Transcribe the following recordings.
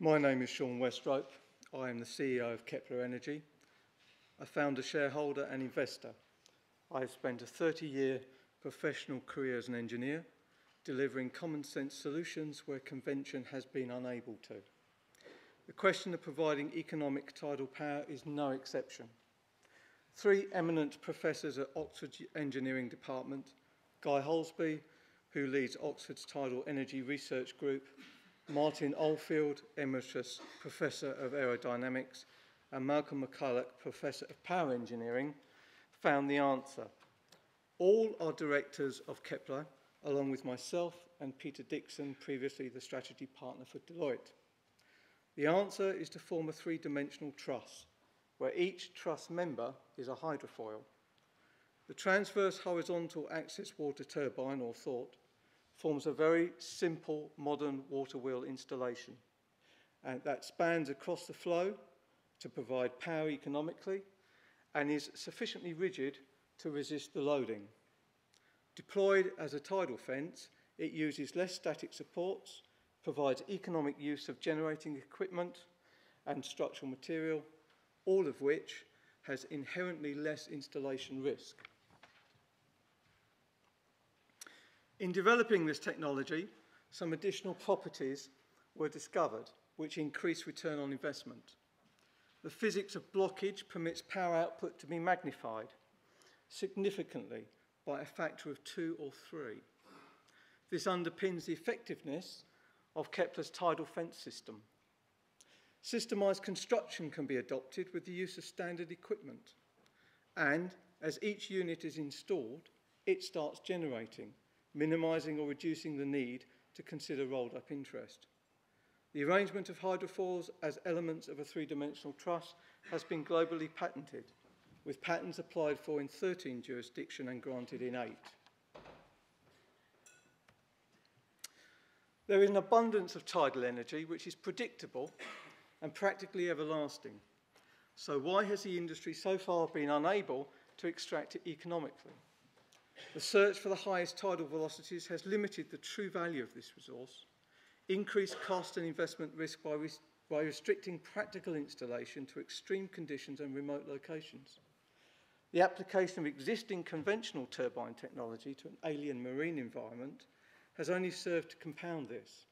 My name is Sean Westrope. I am the CEO of Kepler Energy, a founder, shareholder and investor. I have spent a 30-year professional career as an engineer, delivering common sense solutions where convention has been unable to. The question of providing economic tidal power is no exception. Three eminent professors at Oxford Engineering Department, Guy Houlsby, who leads Oxford's Tidal Energy Research Group, Martin Oldfield, Emeritus Professor of Aerodynamics, and Malcolm McCulloch, Professor of Power Engineering, found the answer. All are directors of Kepler, along with myself and Peter Dixon, previously the strategy partner for Deloitte. The answer is to form a three-dimensional truss, where each truss member is a hydrofoil. The transverse horizontal axis water turbine, or THAWT, forms a very simple modern water wheel installation and that spans across the flow to provide power economically and is sufficiently rigid to resist the loading. Deployed as a tidal fence, it uses less static supports, provides economic use of generating equipment and structural material, all of which has inherently less installation risk. In developing this technology, some additional properties were discovered which increase return on investment. The physics of blockage permits power output to be magnified significantly by a factor of two or three. This underpins the effectiveness of Kepler's tidal fence system. Systemised construction can be adopted with the use of standard equipment. And as each unit is installed, it starts generating minimising or reducing the need to consider rolled up interest. The arrangement of hydrofoils as elements of a three-dimensional truss has been globally patented, with patents applied for in 13 jurisdictions and granted in eight. There is an abundance of tidal energy which is predictable and practically everlasting. So why has the industry so far been unable to extract it economically? The search for the highest tidal velocities has limited the true value of this resource, increased cost and investment risk by, res by restricting practical installation to extreme conditions and remote locations. The application of existing conventional turbine technology to an alien marine environment has only served to compound this,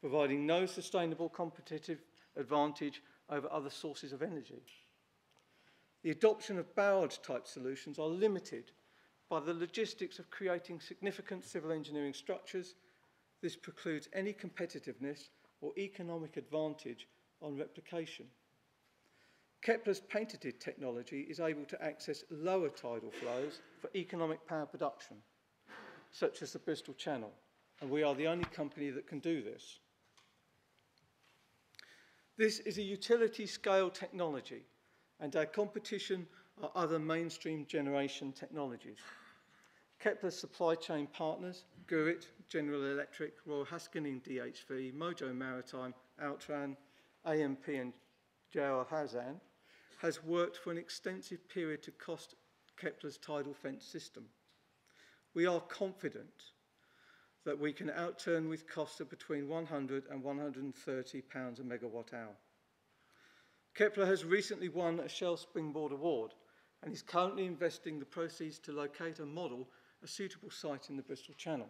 providing no sustainable competitive advantage over other sources of energy. The adoption of barrage type solutions are limited by the logistics of creating significant civil engineering structures, this precludes any competitiveness or economic advantage on replication. Kepler's patented technology is able to access lower tidal flows for economic power production, such as the Bristol Channel, and we are the only company that can do this. This is a utility scale technology, and our competition are other mainstream generation technologies. Kepler's supply chain partners, Gurit, General Electric, Royal Haskoning DHV, Mojo Maritime, Altran, AMP and JR Hausan, has worked for an extensive period to cost Kepler's tidal fence system. We are confident that we can outturn with costs of between 100 and 130 pounds a megawatt hour. Kepler has recently won a Shell Springboard Award and is currently investing the proceeds to locate and model, a suitable site in the Bristol Channel.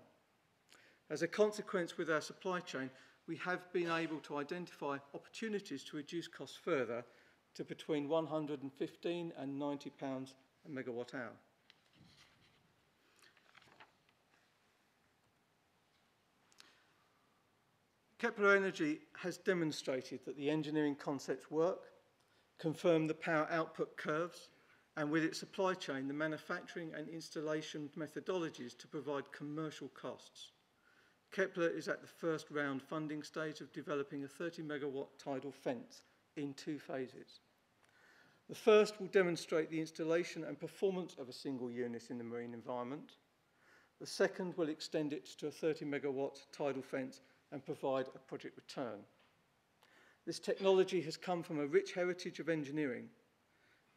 As a consequence with our supply chain, we have been able to identify opportunities to reduce costs further to between 115 and 90 pounds a megawatt hour. Kepler Energy has demonstrated that the engineering concepts work confirm the power output curves, and with its supply chain, the manufacturing and installation methodologies to provide commercial costs. Kepler is at the first round funding stage of developing a 30 megawatt tidal fence in two phases. The first will demonstrate the installation and performance of a single unit in the marine environment. The second will extend it to a 30 megawatt tidal fence and provide a project return. This technology has come from a rich heritage of engineering.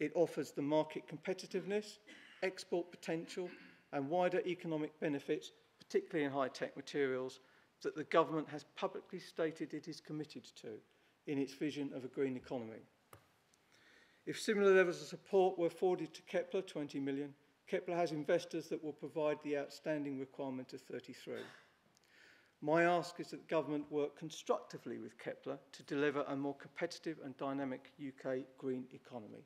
It offers the market competitiveness, export potential, and wider economic benefits, particularly in high-tech materials, that the government has publicly stated it is committed to, in its vision of a green economy. If similar levels of support were afforded to Kepler, 20 million, Kepler has investors that will provide the outstanding requirement of 33. My ask is that government work constructively with Kepler to deliver a more competitive and dynamic UK green economy.